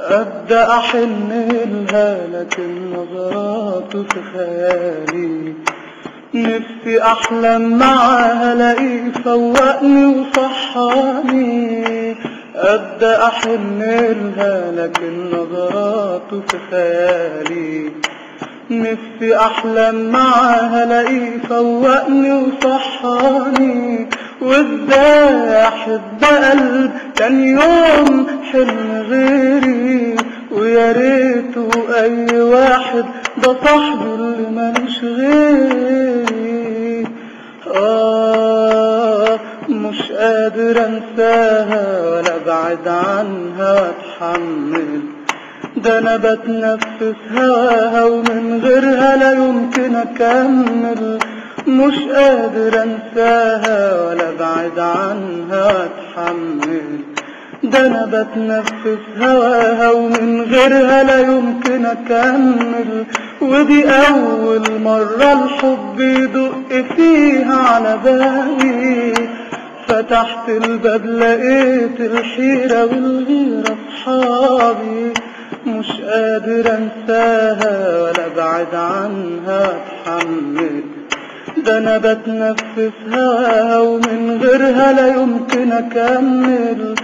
أبدأ أحن لها لكن نظراته في خيالي. نفسي أحلم معاها الاقيه فوقني وصحاني. أبدأ أحن لها لكن نظراته في خيالي. نفسي أحلم معاها الاقيه فوقني وصحاني. وازاي أحب قلب كان يوم حلم غيري ويا ريته أي واحد ده صاحبي اللي مالوش غيري. آه مش قادر أنساها ولا أبعد عنها وأتحمل. ده أنا بتنفس هواها ومن غيرها لا يمكن أكمل. مش قادر أنساها ولا أبعد عنها وأتحمل ده أنا بتنفس هواها ومن غيرها لا يمكن أكمل. ودي أول مرة الحب يدق فيها على بالي. فتحت الباب لقيت الحيرة والغيرة صحابي مش قادر انساها ولا ابعد عنها اتحمل. ده أنا بتنفس هواها ومن غيرها لا يمكن أكمل.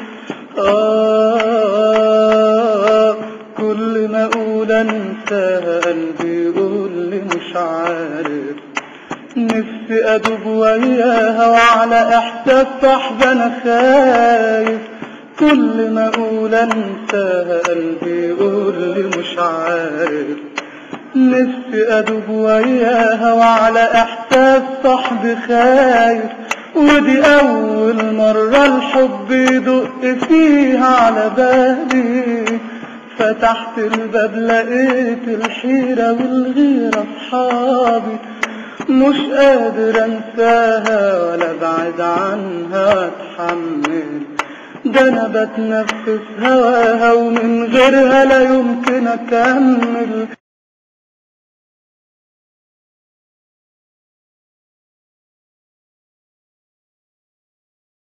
آه كل ما أقول انساها قلبي يقول لي مش عارف نفسي ادوب وياها وعلى احساس صاحبي أنا خايف. كل ما أقول انساها قلبي يقول لي مش عارف نفسي ادوب وياها وعلى احساس صاحبي خايف. ودي أول مرة الحب يدق فيها على بالي. فتحت الباب لقيت الحيرة والغيرة أصحابي. مش قادر أنساها ولا أبعد عنها واتحمل ده أنا بتنفس هواها ومن غيرها لا يمكن أكمل.